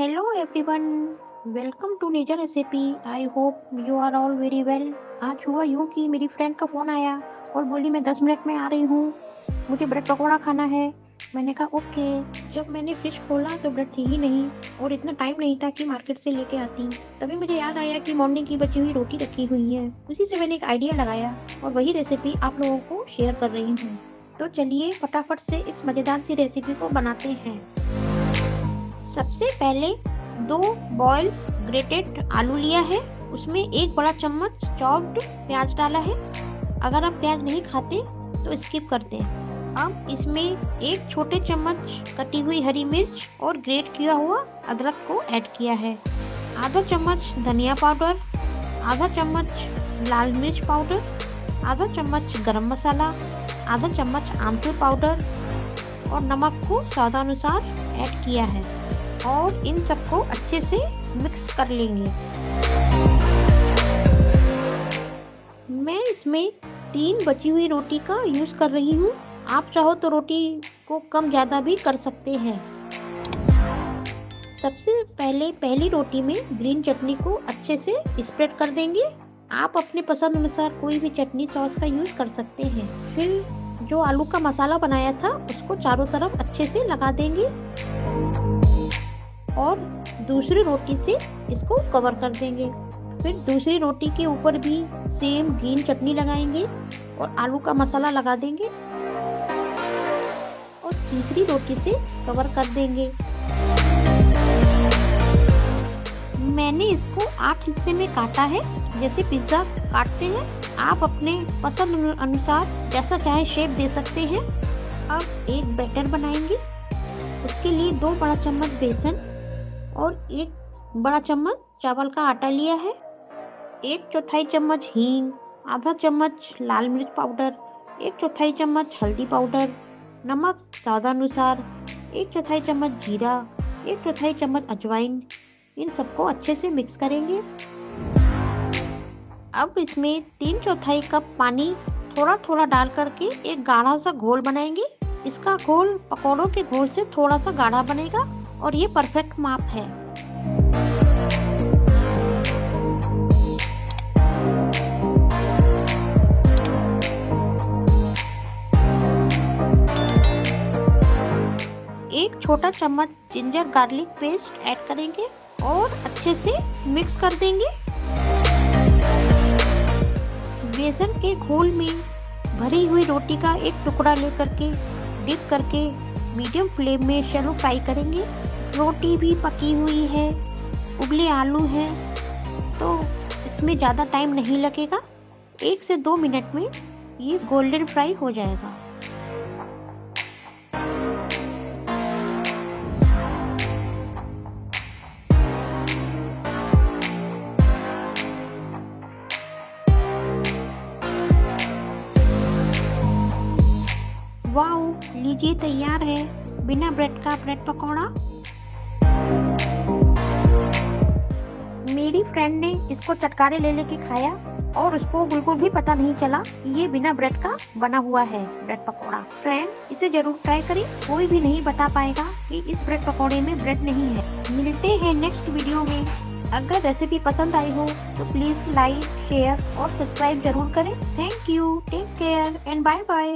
Hello everyone, welcome to Nature recipe I hope you are all very well आज हुआ यूँ कि मेरी फ्रेंड का फ़ोन आया और बोली मैं 10 मिनट में आ रही हूँ। मुझे ब्रेड पकौड़ा खाना है। मैंने कहा ओके। जब मैंने फ्रिज खोला तो ब्रेड थी ही नहीं और इतना टाइम नहीं था कि मार्केट से लेके आती। तभी मुझे याद आया कि मॉर्निंग की बची हुई रोटी रखी हुई है। उसी से मैंने एक आइडिया लगाया और वही रेसिपी आप लोगों को शेयर कर रही हूँ। तो चलिए फटाफट से इस मज़ेदार सी रेसिपी को बनाते हैं। पहले दो बॉयल ग्रेटेड आलू लिया है। उसमें एक बड़ा चम्मच चॉप्ड प्याज डाला है। अगर आप प्याज नहीं खाते तो स्किप करते दें अब इसमें एक छोटे चम्मच कटी हुई हरी मिर्च और ग्रेट किया हुआ अदरक को ऐड किया है। आधा चम्मच धनिया पाउडर, आधा चम्मच लाल मिर्च पाउडर, आधा चम्मच गरम मसाला, आधा चम्मच आमचूर पाउडर और नमक को स्वादानुसार ऐड किया है। और इन सबको अच्छे से मिक्स कर लेंगे। मैं इसमें तीन बची हुई रोटी का यूज़ कर रही हूँ। आप चाहो तो रोटी को कम ज़्यादा भी कर सकते हैं। सबसे पहले पहली रोटी में ग्रीन चटनी को अच्छे से स्प्रेड कर देंगे। आप अपने पसंद अनुसार कोई भी चटनी सॉस का यूज़ कर सकते हैं। फिर जो आलू का मसाला बनाया था, उसको चारों तरफ़ अच्छे से लगा देंगे। और दूसरी रोटी से इसको कवर कर देंगे। फिर दूसरी रोटी के ऊपर भी सेम ग्रीन चटनी लगाएँगे और आलू का मसाला लगा देंगे और तीसरी रोटी से कवर कर देंगे। मैंने इसको आठ हिस्से में काटा है। जैसे पिज़्ज़ा काटते हैं, आप अपने पसंद अनुसार जैसा चाहे शेप दे सकते हैं। अब एक बैटर बनाएँगे। उसके लिए दो बड़ा चम्मच बेसन और एक बड़ा चम्मच चावल का आटा लिया है। एक चौथाई चम्मच हींग, आधा चम्मच लाल मिर्च पाउडर, एक चौथाई चम्मच हल्दी पाउडर, नमक स्वादानुसार, एक चौथाई चम्मच जीरा, एक चौथाई चम्मच अजवाइन। इन सबको अच्छे से मिक्स करेंगे। अब इसमें तीन चौथाई कप पानी थोड़ा थोड़ा डाल करके एक गाढ़ा सा घोल बनाएँगे। इसका घोल पकौड़ों के घोल से थोड़ा सा गाढ़ा बनेगा और ये परफेक्ट माप है। एक छोटा चम्मच जिंजर गार्लिक पेस्ट ऐड करेंगे और अच्छे से मिक्स कर देंगे। बेसन के घोल में भरी हुई रोटी का एक टुकड़ा लेकर के डिप करके मीडियम फ्लेम में शैलो फ्राई करेंगे। रोटी भी पकी हुई है, उबले आलू हैं तो इसमें ज़्यादा टाइम नहीं लगेगा। एक से दो मिनट में ये गोल्डन फ्राई हो जाएगा। लीजिए तैयार है। बिना ब्रेड का ब्रेड पकौड़ा। मेरी फ्रेंड ने इसको चटकारे ले लेके खाया और उसको बिल्कुल भी पता नहीं चला ये बिना ब्रेड का बना हुआ है ब्रेड पकौड़ा। फ्रेंड इसे ज़रूर ट्राई करें। कोई भी नहीं बता पाएगा कि इस ब्रेड पकौड़े में ब्रेड नहीं है। मिलते हैं नेक्स्ट वीडियो में। अगर रेसिपी पसंद आई हो तो प्लीज़ लाइक शेयर और सब्सक्राइब ज़रूर करें। Thank you take care and bye bye